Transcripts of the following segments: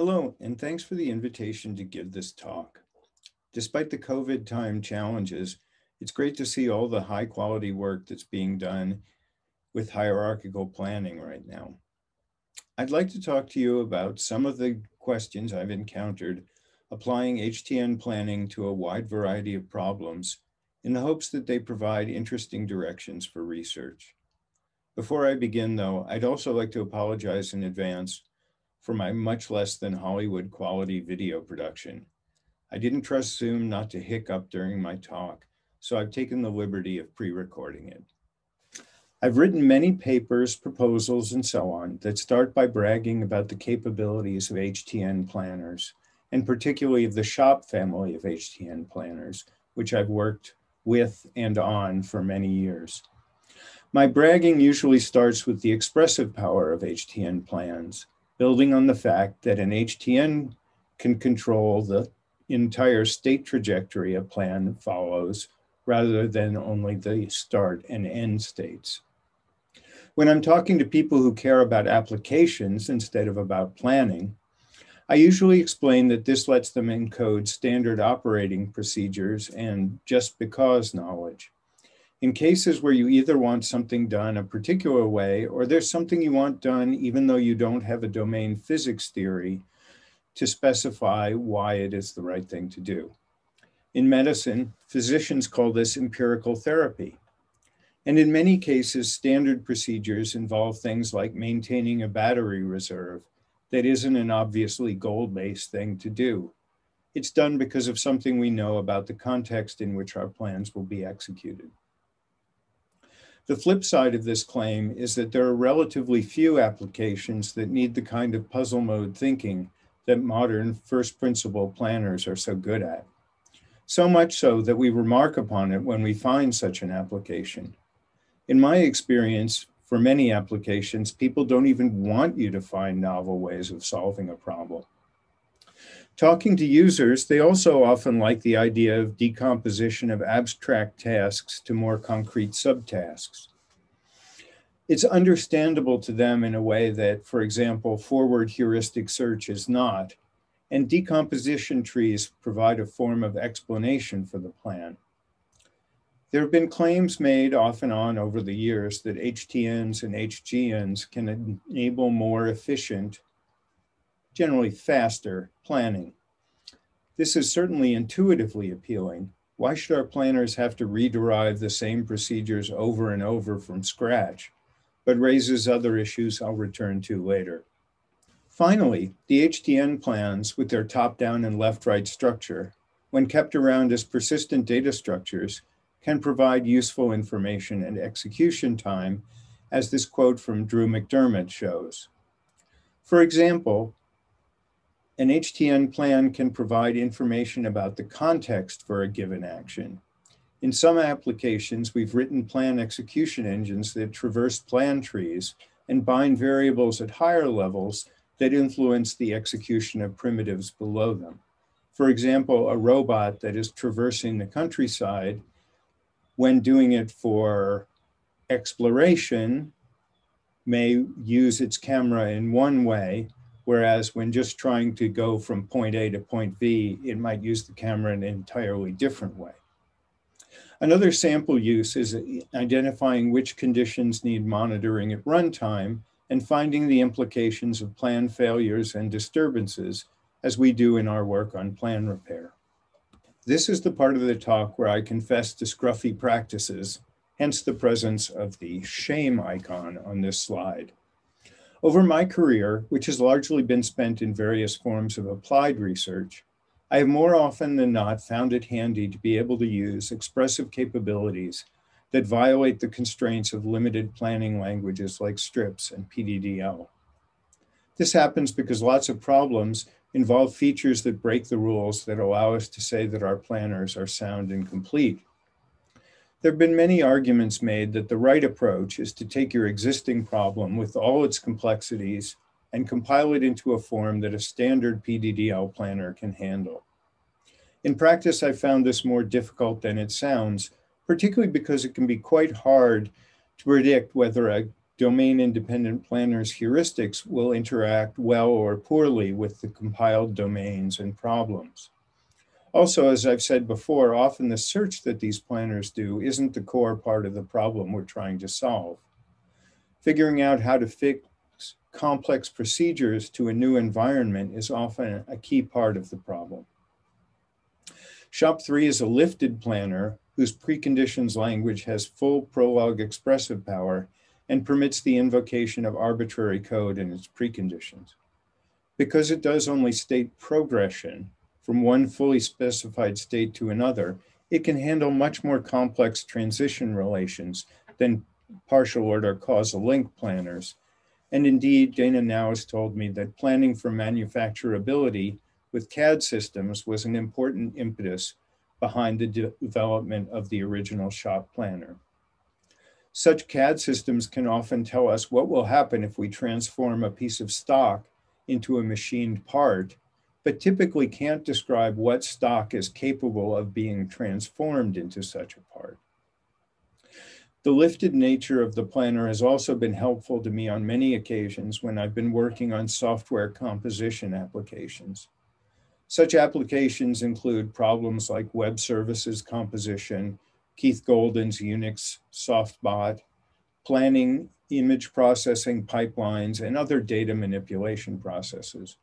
Hello, and thanks for the invitation to give this talk. Despite the COVID time challenges, it's great to see all the high quality work that's being done with hierarchical planning right now. I'd like to talk to you about some of the questions I've encountered applying HTN planning to a wide variety of problems in the hopes that they provide interesting directions for research. Before I begin though, I'd also like to apologize in advance for my much less than Hollywood quality video production. I didn't trust Zoom not to hiccup during my talk, so I've taken the liberty of pre-recording it. I've written many papers, proposals, and so on that start by bragging about the capabilities of HTN planners, and particularly of the SHOP family of HTN planners, which I've worked with and on for many years. My bragging usually starts with the expressive power of HTN plans, building on the fact that an HTN can control the entire state trajectory a plan follows rather than only the start and end states. When I'm talking to people who care about applications instead of about planning, I usually explain that this lets them encode standard operating procedures and just because knowledge. In cases where you either want something done a particular way or there's something you want done even though you don't have a domain physics theory to specify why it is the right thing to do. In medicine, physicians call this empirical therapy. And in many cases, standard procedures involve things like maintaining a battery reserve that isn't an obviously goal-based thing to do. It's done because of something we know about the context in which our plans will be executed. The flip side of this claim is that there are relatively few applications that need the kind of puzzle mode thinking that modern first principle planners are so good at. So much so that we remark upon it when we find such an application. In my experience, for many applications, people don't even want you to find novel ways of solving a problem. Talking to users, they also often like the idea of decomposition of abstract tasks to more concrete subtasks. It's understandable to them in a way that, for example, forward heuristic search is not, and decomposition trees provide a form of explanation for the plan. There have been claims made off and on over the years that HTNs and HGNs can enable more efficient generally faster planning. This is certainly intuitively appealing. Why should our planners have to rederive the same procedures over and over from scratch, but raises other issues I'll return to later. Finally, the HTN plans with their top-down and left-right structure, when kept around as persistent data structures, can provide useful information and execution time, as this quote from Drew McDermott shows. For example, an HTN plan can provide information about the context for a given action. In some applications, we've written plan execution engines that traverse plan trees and bind variables at higher levels that influence the execution of primitives below them. For example, a robot that is traversing the countryside, when doing it for exploration, may use its camera in one way Whereas when just trying to go from point A to point B, it might use the camera in an entirely different way. Another sample use is identifying which conditions need monitoring at runtime and finding the implications of plan failures and disturbances as we do in our work on plan repair. This is the part of the talk where I confess to scruffy practices, hence the presence of the shame icon on this slide. Over my career, which has largely been spent in various forms of applied research, I have more often than not found it handy to be able to use expressive capabilities that violate the constraints of limited planning languages like STRIPS and PDDL. This happens because lots of problems involve features that break the rules that allow us to say that our planners are sound and complete. There have been many arguments made that the right approach is to take your existing problem with all its complexities and compile it into a form that a standard PDDL planner can handle. In practice, I found this more difficult than it sounds, particularly because it can be quite hard to predict whether a domain independent planners heuristics will interact well or poorly with the compiled domains and problems. Also, as I've said before, often the search that these planners do isn't the core part of the problem we're trying to solve. Figuring out how to fix complex procedures to a new environment is often a key part of the problem. SHOP 3 is a lifted planner whose preconditions language has full Prolog expressive power and permits the invocation of arbitrary code in its preconditions. Because it does only state progression from one fully specified state to another, it can handle much more complex transition relations than partial order causal link planners. And indeed, Dana Nau has told me that planning for manufacturability with CAD systems was an important impetus behind the de development of the original shop planner. Such CAD systems can often tell us what will happen if we transform a piece of stock into a machined part, but typically can't describe what stock is capable of being transformed into such a part. The lifted nature of the planner has also been helpful to me on many occasions when I've been working on software composition applications. Such applications include problems like web services composition, Keith Golden's Unix softbot, planning image processing pipelines, and other data manipulation processes.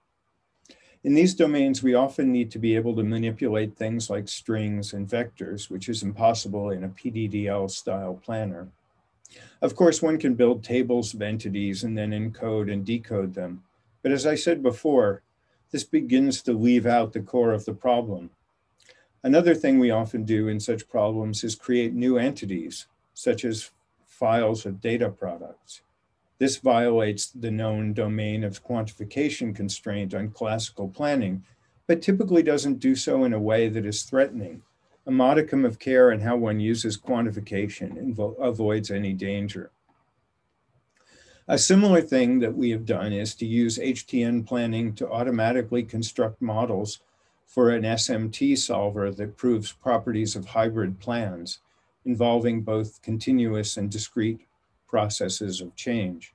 In these domains, we often need to be able to manipulate things like strings and vectors, which is impossible in a PDDL style planner. Of course, one can build tables of entities and then encode and decode them. But as I said before, this begins to leave out the core of the problem. Another thing we often do in such problems is create new entities, such as files of data products. This violates the known domain of quantification constraint on classical planning, but typically doesn't do so in a way that is threatening. A modicum of care in how one uses quantification avoids any danger. A similar thing that we have done is to use HTN planning to automatically construct models for an SMT solver that proves properties of hybrid plans involving both continuous and discrete processes of change.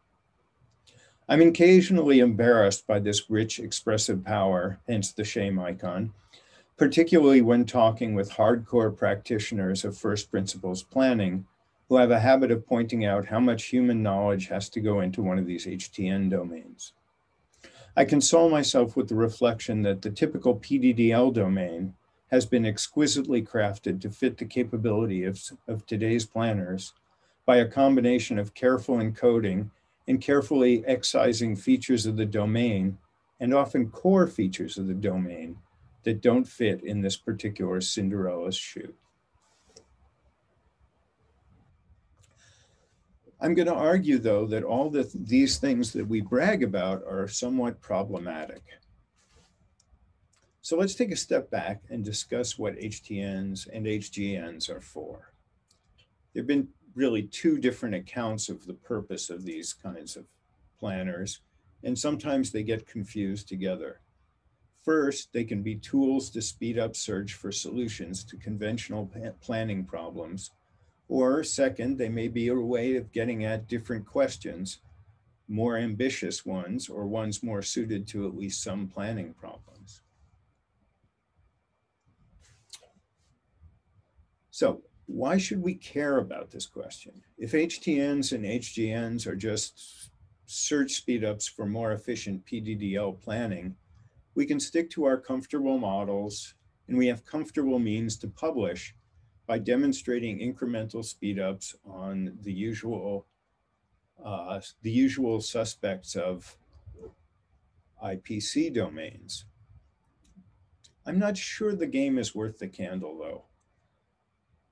I'm occasionally embarrassed by this rich expressive power, hence the shame icon, particularly when talking with hardcore practitioners of first principles planning who have a habit of pointing out how much human knowledge has to go into one of these HTN domains. I console myself with the reflection that the typical PDDL domain has been exquisitely crafted to fit the capability of, of today's planners by a combination of careful encoding and carefully excising features of the domain and often core features of the domain that don't fit in this particular Cinderella's shoe. I'm going to argue, though, that all the, these things that we brag about are somewhat problematic. So let's take a step back and discuss what HTNs and HGNs are for. There have been really two different accounts of the purpose of these kinds of planners, and sometimes they get confused together. First, they can be tools to speed up search for solutions to conventional planning problems. Or second, they may be a way of getting at different questions, more ambitious ones, or ones more suited to at least some planning problems. So why should we care about this question? If HTNs and HGNs are just search speedups for more efficient PDDL planning, we can stick to our comfortable models and we have comfortable means to publish by demonstrating incremental speedups on the usual uh, the usual suspects of IPC domains. I'm not sure the game is worth the candle though.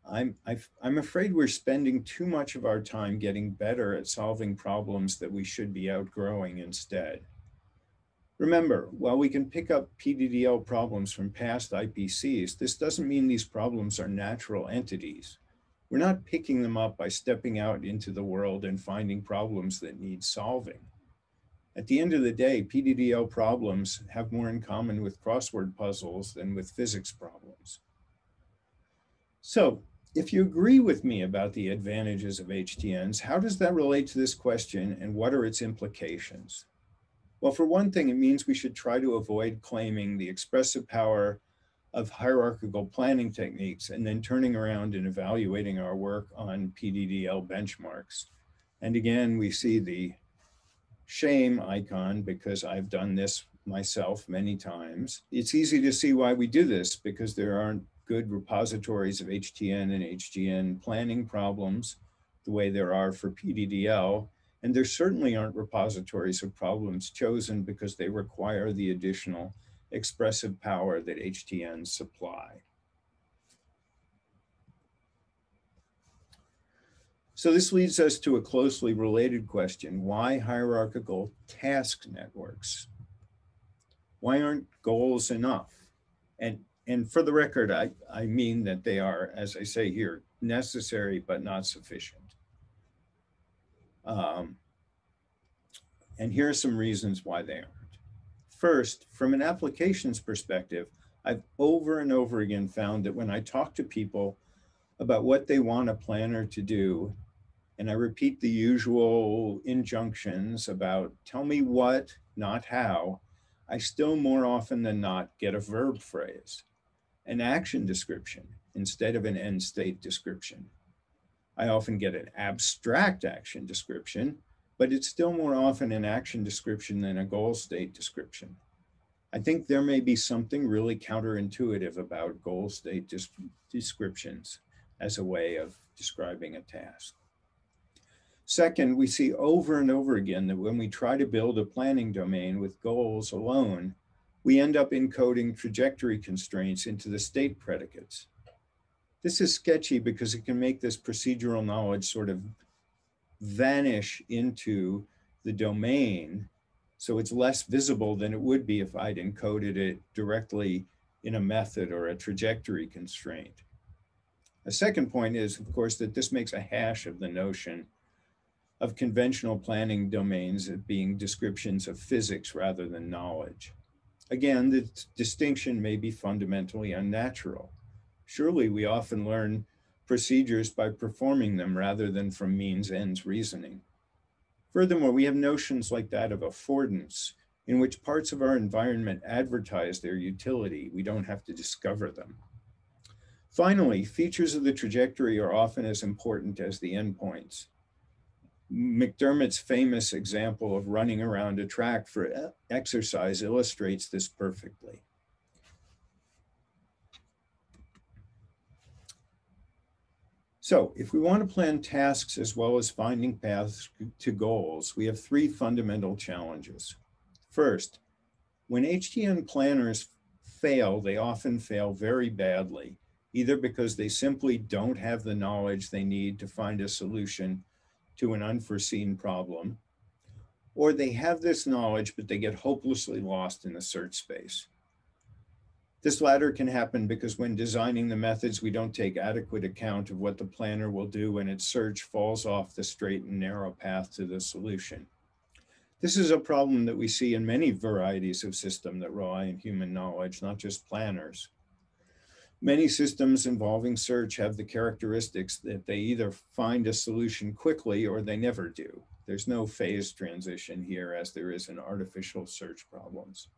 I'm, i am afraid we're spending too much of our time getting better at solving problems that we should be outgrowing instead. Remember, while we can pick up PDDL problems from past IPCs, this doesn't mean these problems are natural entities. We're not picking them up by stepping out into the world and finding problems that need solving. At the end of the day, PDDL problems have more in common with crossword puzzles than with physics problems. So if you agree with me about the advantages of HTNs, how does that relate to this question and what are its implications? Well, for one thing, it means we should try to avoid claiming the expressive power of hierarchical planning techniques and then turning around and evaluating our work on PDDL benchmarks. And again, we see the shame icon because I've done this myself many times. It's easy to see why we do this because there aren't good repositories of HTN and HGN planning problems the way there are for PDDL. And there certainly aren't repositories of problems chosen because they require the additional expressive power that HTNs supply. So this leads us to a closely related question. Why hierarchical task networks? Why aren't goals enough? And, and for the record, I, I mean that they are, as I say here, necessary but not sufficient. Um, and here are some reasons why they aren't. First, from an applications perspective, I've over and over again found that when I talk to people about what they want a planner to do, and I repeat the usual injunctions about tell me what, not how, I still more often than not get a verb phrase, an action description instead of an end state description. I often get an abstract action description but it's still more often an action description than a goal state description. I think there may be something really counterintuitive about goal state descriptions as a way of describing a task. Second, we see over and over again that when we try to build a planning domain with goals alone, we end up encoding trajectory constraints into the state predicates. This is sketchy because it can make this procedural knowledge sort of vanish into the domain. So it's less visible than it would be if I'd encoded it directly in a method or a trajectory constraint. A second point is, of course, that this makes a hash of the notion of conventional planning domains as being descriptions of physics rather than knowledge. Again, the distinction may be fundamentally unnatural. Surely we often learn procedures by performing them rather than from means ends reasoning. Furthermore, we have notions like that of affordance, in which parts of our environment advertise their utility. We don't have to discover them. Finally, features of the trajectory are often as important as the endpoints. McDermott's famous example of running around a track for exercise illustrates this perfectly. So if we want to plan tasks as well as finding paths to goals, we have three fundamental challenges. First, when HTN planners fail, they often fail very badly, either because they simply don't have the knowledge they need to find a solution to an unforeseen problem, or they have this knowledge, but they get hopelessly lost in the search space. This latter can happen because when designing the methods, we don't take adequate account of what the planner will do when its search falls off the straight and narrow path to the solution. This is a problem that we see in many varieties of system that rely on human knowledge, not just planners. Many systems involving search have the characteristics that they either find a solution quickly or they never do. There's no phase transition here as there is in artificial search problems.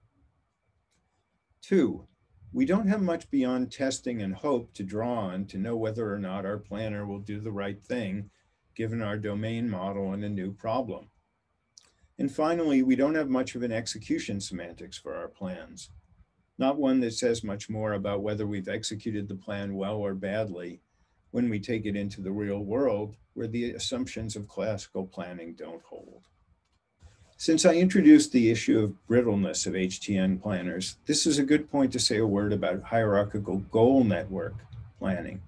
Two, we don't have much beyond testing and hope to draw on to know whether or not our planner will do the right thing given our domain model and a new problem. And finally, we don't have much of an execution semantics for our plans. Not one that says much more about whether we've executed the plan well or badly when we take it into the real world where the assumptions of classical planning don't hold. Since I introduced the issue of brittleness of HTN planners, this is a good point to say a word about hierarchical goal network planning.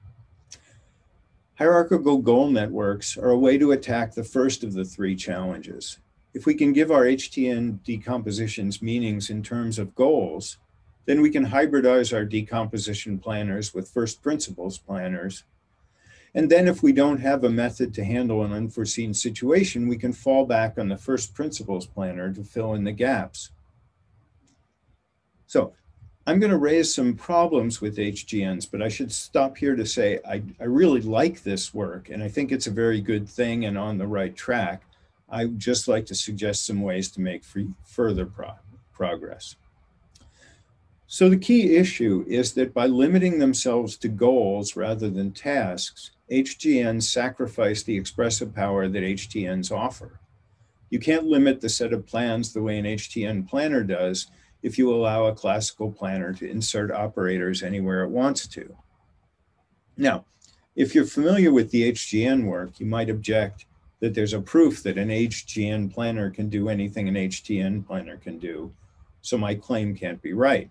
Hierarchical goal networks are a way to attack the first of the three challenges. If we can give our HTN decompositions meanings in terms of goals, then we can hybridize our decomposition planners with first principles planners and then if we don't have a method to handle an unforeseen situation, we can fall back on the first principles planner to fill in the gaps. So I'm going to raise some problems with HGNs, but I should stop here to say I, I really like this work and I think it's a very good thing and on the right track. I would just like to suggest some ways to make further pro progress. So the key issue is that by limiting themselves to goals rather than tasks, HGNs sacrifice the expressive power that HTNs offer. You can't limit the set of plans the way an HTN planner does if you allow a classical planner to insert operators anywhere it wants to. Now, if you're familiar with the HGN work, you might object that there's a proof that an HGN planner can do anything an HTN planner can do, so my claim can't be right.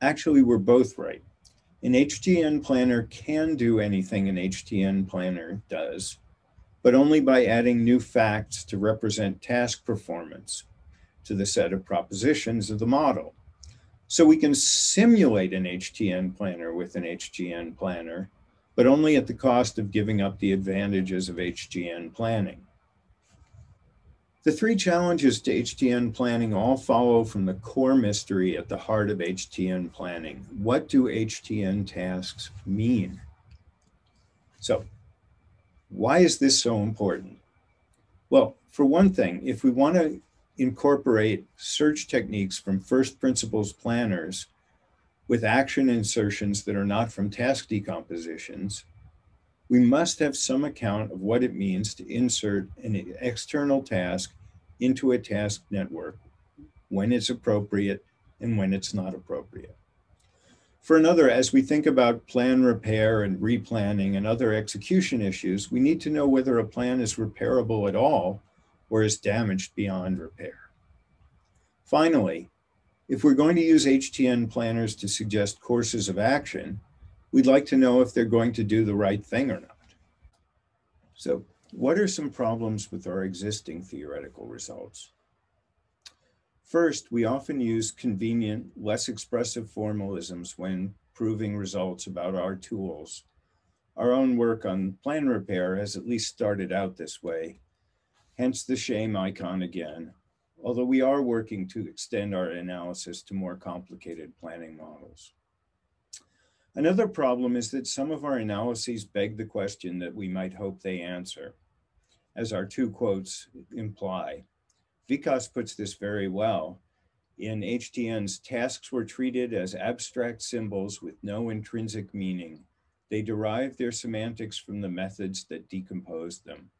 Actually, we're both right. An HGN planner can do anything an HTN planner does, but only by adding new facts to represent task performance to the set of propositions of the model. So we can simulate an HTN planner with an HGN planner, but only at the cost of giving up the advantages of HGN planning. The three challenges to HTN planning all follow from the core mystery at the heart of HTN planning. What do HTN tasks mean? So why is this so important? Well, for one thing, if we want to incorporate search techniques from first principles planners with action insertions that are not from task decompositions, we must have some account of what it means to insert an external task into a task network when it's appropriate and when it's not appropriate. For another, as we think about plan repair and replanning and other execution issues, we need to know whether a plan is repairable at all or is damaged beyond repair. Finally, if we're going to use HTN planners to suggest courses of action, we'd like to know if they're going to do the right thing or not. So what are some problems with our existing theoretical results? First, we often use convenient, less expressive formalisms when proving results about our tools. Our own work on plan repair has at least started out this way, hence the shame icon again, although we are working to extend our analysis to more complicated planning models. Another problem is that some of our analyses beg the question that we might hope they answer, as our two quotes imply. Vikas puts this very well. In HTN's, tasks were treated as abstract symbols with no intrinsic meaning. They derived their semantics from the methods that decomposed them.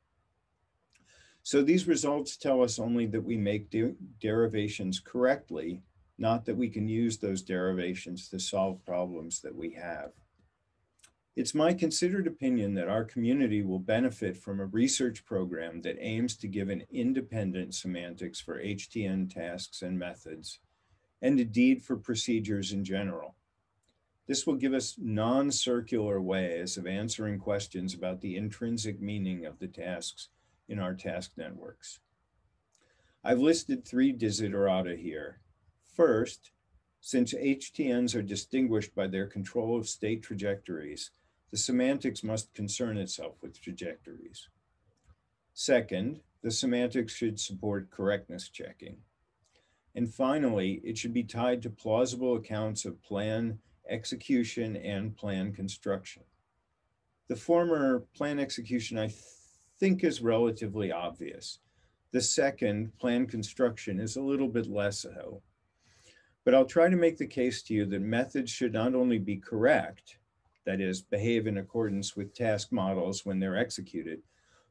So these results tell us only that we make de derivations correctly, not that we can use those derivations to solve problems that we have. It's my considered opinion that our community will benefit from a research program that aims to give an independent semantics for HTN tasks and methods, and indeed for procedures in general. This will give us non-circular ways of answering questions about the intrinsic meaning of the tasks in our task networks. I've listed three desiderata here. First, since HTNs are distinguished by their control of state trajectories, the semantics must concern itself with trajectories. Second, the semantics should support correctness checking. And finally, it should be tied to plausible accounts of plan execution and plan construction. The former plan execution, I think is relatively obvious. The second, plan construction, is a little bit less so. But I'll try to make the case to you that methods should not only be correct, that is, behave in accordance with task models when they're executed,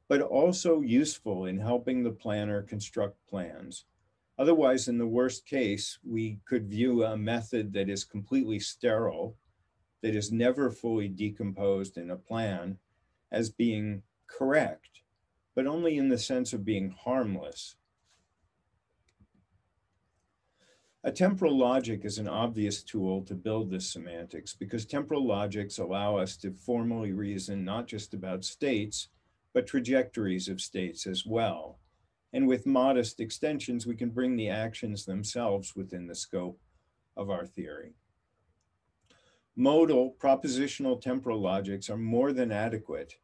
but also useful in helping the planner construct plans. Otherwise, in the worst case, we could view a method that is completely sterile, that is never fully decomposed in a plan, as being correct, but only in the sense of being harmless A temporal logic is an obvious tool to build this semantics because temporal logics allow us to formally reason not just about states, but trajectories of states as well. And with modest extensions, we can bring the actions themselves within the scope of our theory. Modal propositional temporal logics are more than adequate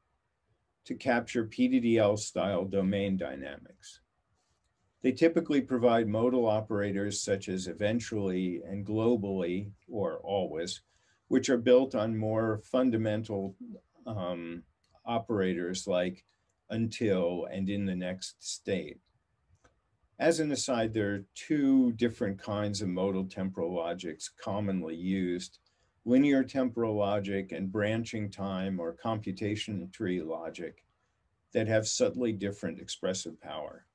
to capture PDDL style domain dynamics. They typically provide modal operators such as eventually and globally, or always, which are built on more fundamental um, operators like until and in the next state. As an aside, there are two different kinds of modal temporal logics commonly used, linear temporal logic and branching time or computation tree logic that have subtly different expressive power.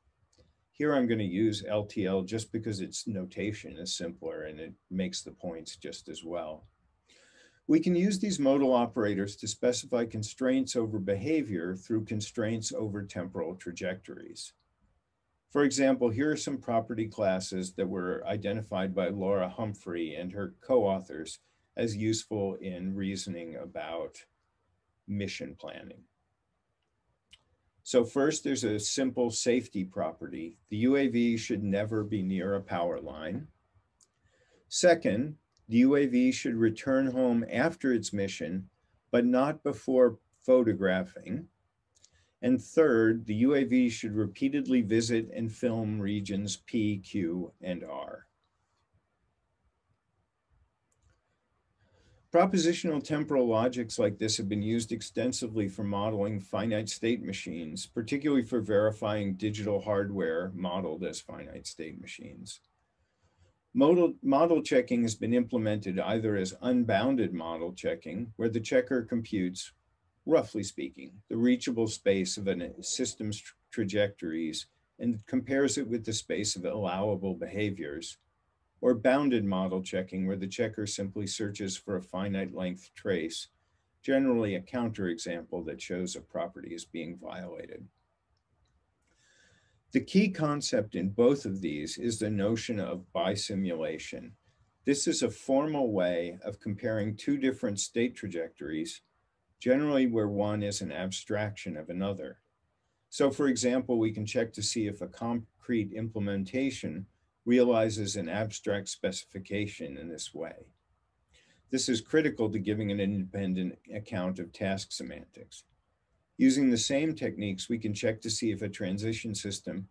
Here I'm going to use LTL just because its notation is simpler and it makes the points just as well. We can use these modal operators to specify constraints over behavior through constraints over temporal trajectories. For example, here are some property classes that were identified by Laura Humphrey and her co-authors as useful in reasoning about mission planning. So first, there's a simple safety property. The UAV should never be near a power line. Second, the UAV should return home after its mission, but not before photographing. And third, the UAV should repeatedly visit and film regions P, Q, and R. Propositional temporal logics like this have been used extensively for modeling finite state machines, particularly for verifying digital hardware modeled as finite state machines. Model, model checking has been implemented either as unbounded model checking, where the checker computes, roughly speaking, the reachable space of a system's trajectories and compares it with the space of allowable behaviors, or bounded model checking where the checker simply searches for a finite length trace, generally a counterexample that shows a property is being violated. The key concept in both of these is the notion of bisimulation. This is a formal way of comparing two different state trajectories, generally where one is an abstraction of another. So for example, we can check to see if a concrete implementation realizes an abstract specification in this way. This is critical to giving an independent account of task semantics. Using the same techniques, we can check to see if a transition system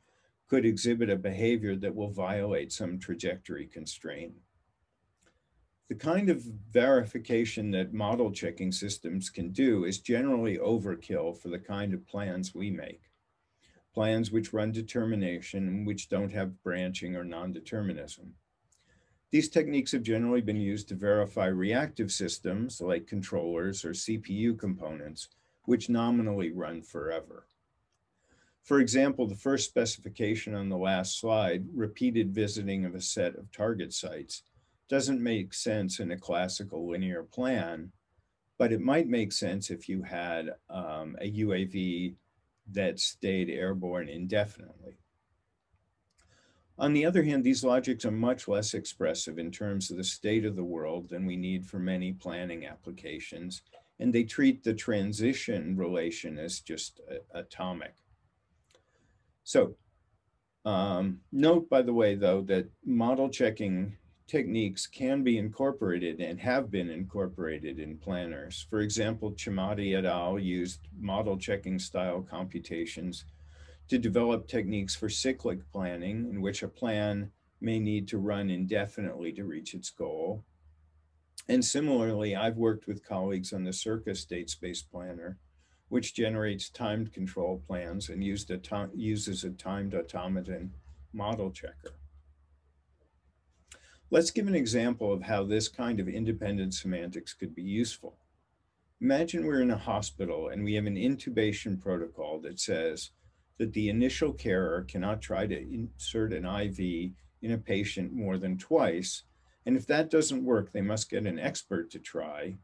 could exhibit a behavior that will violate some trajectory constraint. The kind of verification that model checking systems can do is generally overkill for the kind of plans we make plans which run determination and which don't have branching or non-determinism. These techniques have generally been used to verify reactive systems like controllers or CPU components, which nominally run forever. For example, the first specification on the last slide, repeated visiting of a set of target sites, doesn't make sense in a classical linear plan, but it might make sense if you had um, a UAV that stayed airborne indefinitely. On the other hand, these logics are much less expressive in terms of the state of the world than we need for many planning applications, and they treat the transition relation as just atomic. So um, note, by the way, though, that model checking techniques can be incorporated and have been incorporated in planners. For example, Cimatti et al. used model checking style computations to develop techniques for cyclic planning in which a plan may need to run indefinitely to reach its goal. And similarly, I've worked with colleagues on the CIRCA state space planner, which generates timed control plans and a uses a timed automaton model checker. Let's give an example of how this kind of independent semantics could be useful. Imagine we're in a hospital and we have an intubation protocol that says that the initial carer cannot try to insert an IV in a patient more than twice. And if that doesn't work, they must get an expert to try.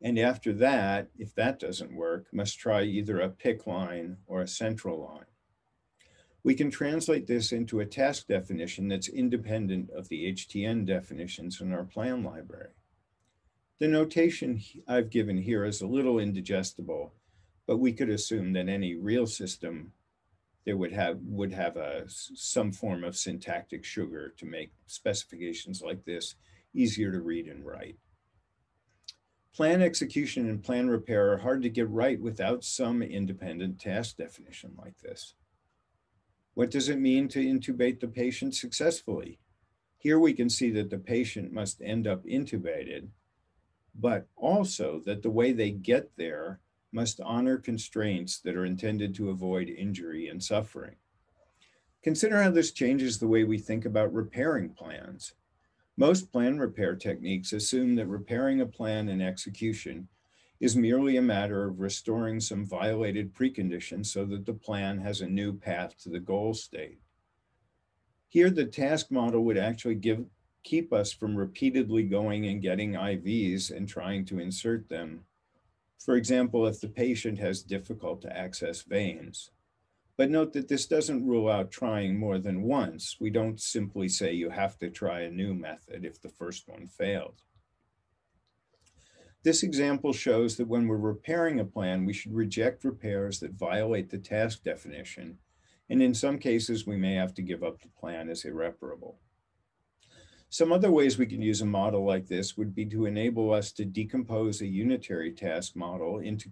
And after that, if that doesn't work, must try either a PICC line or a central line. We can translate this into a task definition that's independent of the HTN definitions in our plan library. The notation I've given here is a little indigestible, but we could assume that any real system there would have would have a some form of syntactic sugar to make specifications like this easier to read and write. Plan execution and plan repair are hard to get right without some independent task definition like this. What does it mean to intubate the patient successfully? Here we can see that the patient must end up intubated, but also that the way they get there must honor constraints that are intended to avoid injury and suffering. Consider how this changes the way we think about repairing plans. Most plan repair techniques assume that repairing a plan in execution is merely a matter of restoring some violated preconditions so that the plan has a new path to the goal state. Here, the task model would actually give, keep us from repeatedly going and getting IVs and trying to insert them. For example, if the patient has difficult to access veins. But note that this doesn't rule out trying more than once. We don't simply say you have to try a new method if the first one failed. This example shows that when we're repairing a plan, we should reject repairs that violate the task definition. And in some cases, we may have to give up the plan as irreparable. Some other ways we can use a model like this would be to enable us to decompose a unitary task model into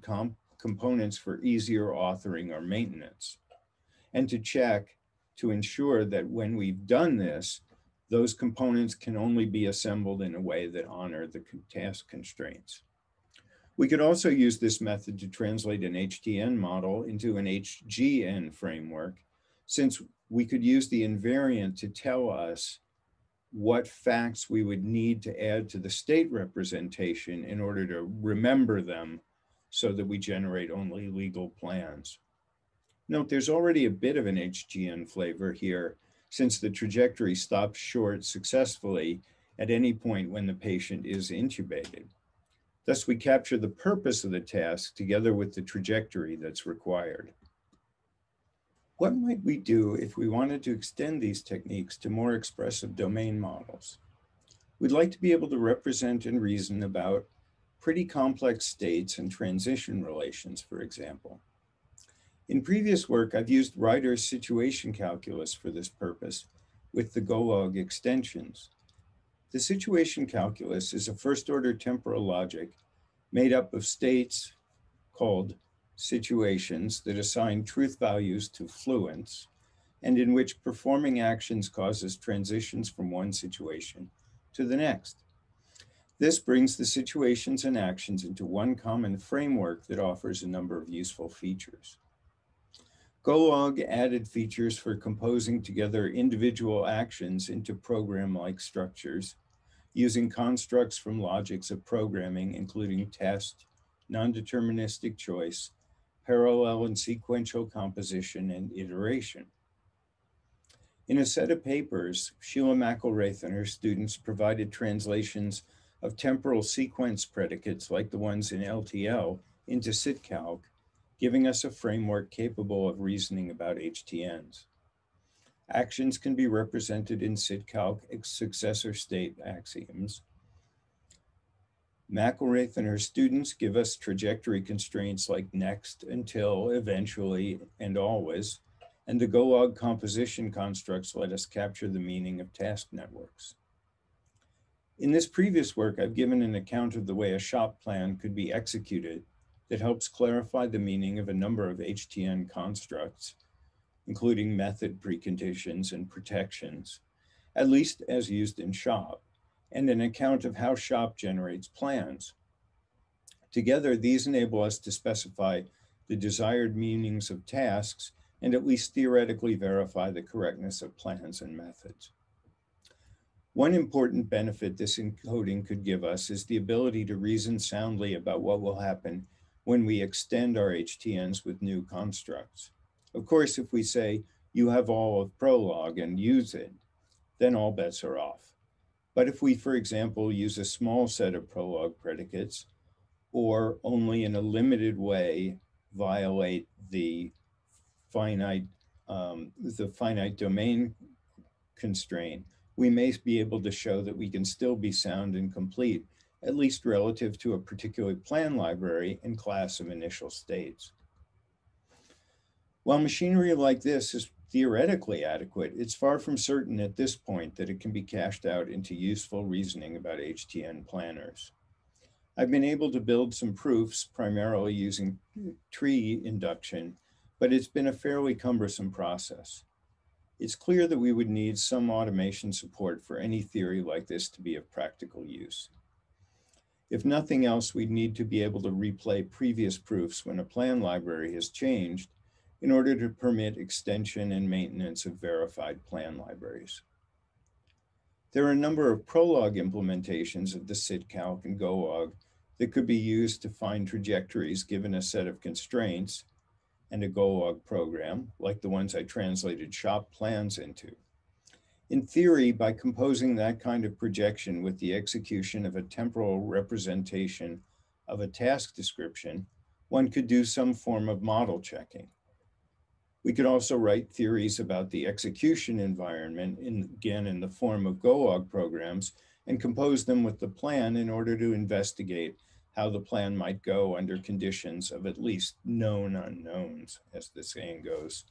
components for easier authoring or maintenance and to check to ensure that when we've done this, those components can only be assembled in a way that honor the task constraints. We could also use this method to translate an HTN model into an HGN framework, since we could use the invariant to tell us what facts we would need to add to the state representation in order to remember them so that we generate only legal plans. Note there's already a bit of an HGN flavor here since the trajectory stops short successfully at any point when the patient is intubated. Thus, we capture the purpose of the task together with the trajectory that's required. What might we do if we wanted to extend these techniques to more expressive domain models? We'd like to be able to represent and reason about pretty complex states and transition relations, for example. In previous work, I've used Reiter's situation calculus for this purpose with the GOLOG extensions. The situation calculus is a first order temporal logic made up of states called situations that assign truth values to fluents and in which performing actions causes transitions from one situation to the next. This brings the situations and actions into one common framework that offers a number of useful features. Golog added features for composing together individual actions into program-like structures using constructs from logics of programming, including test, non-deterministic choice, parallel and sequential composition, and iteration. In a set of papers, Sheila McIlraith and her students provided translations of temporal sequence predicates like the ones in LTL into SITCalc giving us a framework capable of reasoning about HTNs. Actions can be represented in SITCalc successor state axioms. McIlraith and her students give us trajectory constraints like next, until, eventually, and always, and the GOLOG composition constructs let us capture the meaning of task networks. In this previous work, I've given an account of the way a shop plan could be executed that helps clarify the meaning of a number of HTN constructs, including method preconditions and protections, at least as used in SHOP, and an account of how SHOP generates plans. Together, these enable us to specify the desired meanings of tasks and at least theoretically verify the correctness of plans and methods. One important benefit this encoding could give us is the ability to reason soundly about what will happen when we extend our HTNs with new constructs. Of course, if we say you have all of Prolog and use it, then all bets are off. But if we, for example, use a small set of Prolog predicates or only in a limited way violate the finite, um, the finite domain constraint, we may be able to show that we can still be sound and complete at least relative to a particular plan library and class of initial states. While machinery like this is theoretically adequate, it's far from certain at this point that it can be cashed out into useful reasoning about HTN planners. I've been able to build some proofs primarily using tree induction, but it's been a fairly cumbersome process. it's clear that we would need some automation support for any theory like this to be of practical use. If nothing else, we'd need to be able to replay previous proofs when a plan library has changed in order to permit extension and maintenance of verified plan libraries. There are a number of Prolog implementations of the SITCalc and GOLOG that could be used to find trajectories given a set of constraints and a GOLOG program, like the ones I translated shop plans into. In theory, by composing that kind of projection with the execution of a temporal representation of a task description, one could do some form of model checking. We could also write theories about the execution environment, in, again in the form of GOLOG programs, and compose them with the plan in order to investigate how the plan might go under conditions of at least known unknowns, as the saying goes.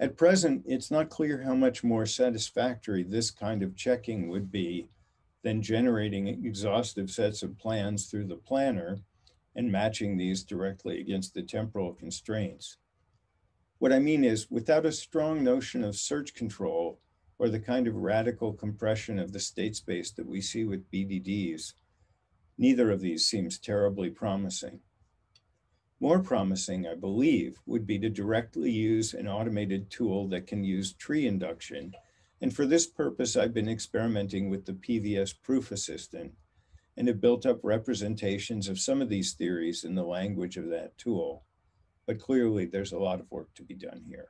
At present, it's not clear how much more satisfactory this kind of checking would be than generating exhaustive sets of plans through the planner and matching these directly against the temporal constraints. What I mean is, without a strong notion of search control or the kind of radical compression of the state space that we see with BDDs, neither of these seems terribly promising. More promising, I believe, would be to directly use an automated tool that can use tree induction. And for this purpose, I've been experimenting with the PVS Proof Assistant and have built up representations of some of these theories in the language of that tool. But clearly, there's a lot of work to be done here.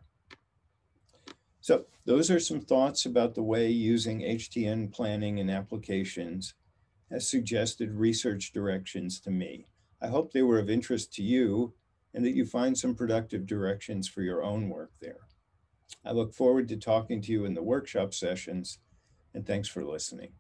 So those are some thoughts about the way using HTN planning and applications has suggested research directions to me. I hope they were of interest to you and that you find some productive directions for your own work there. I look forward to talking to you in the workshop sessions and thanks for listening.